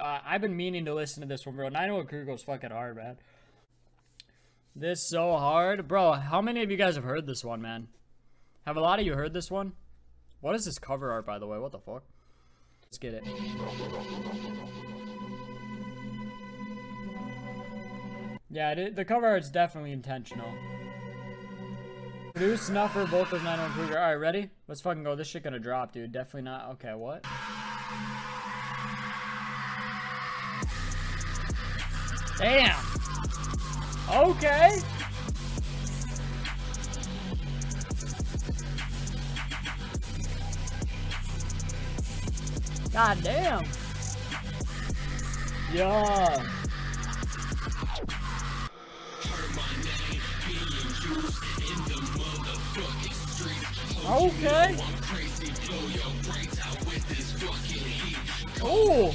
Uh, I've been meaning to listen to this one, bro. 901 Crew goes fucking hard, man. This so hard. Bro, how many of you guys have heard this one, man? Have a lot of you heard this one? What is this cover art, by the way? What the fuck? Let's get it. Yeah, it, the cover art's definitely intentional. Produce Snuffer, both of 901 Krueger. Alright, ready? Let's fucking go. This shit gonna drop, dude. Definitely not. Okay, what? Damn! Okay! God damn! Yeah! Okay. Oh.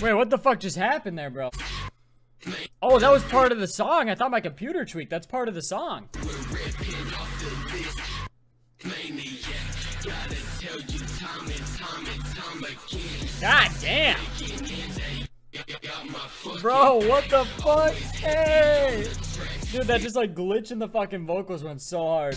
Wait, what the fuck just happened there, bro? Oh, that was part of the song. I thought my computer tweaked. That's part of the song. God damn. Bro, what the fuck? Hey! Dude, that just like glitch in the fucking vocals went so hard.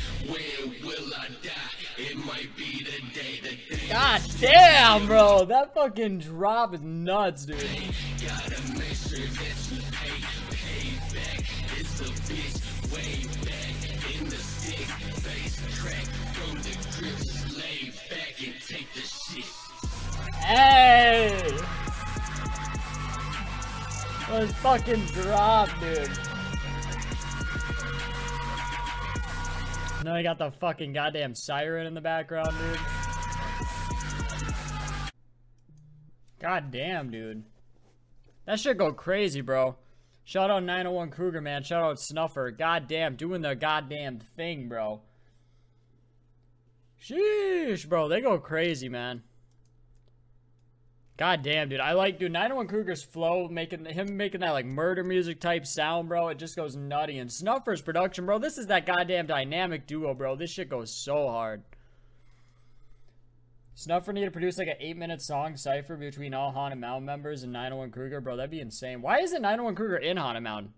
God damn, bro. That fucking drop is nuts, dude. It's the beast, way back, in the stick, face track, go to the crystal lay back and take the shit. Hey! Let's fucking drop, dude. Now I got the fucking goddamn siren in the background, dude. God damn, dude. That should go crazy, bro. Shout out 901 Krueger, man. Shout out Snuffer. Goddamn, doing the goddamn thing, bro. Sheesh, bro. They go crazy, man. God damn, dude. I like, dude, 901 Krueger's flow, making him making that, like, murder music type sound, bro. It just goes nutty. And Snuffer's production, bro. This is that goddamn dynamic duo, bro. This shit goes so hard. Snuffer need to produce like an eight minute song cipher between all Haunted Mound members and 901 Krueger, bro. That'd be insane. Why isn't 901 Krueger in Haunted Mound?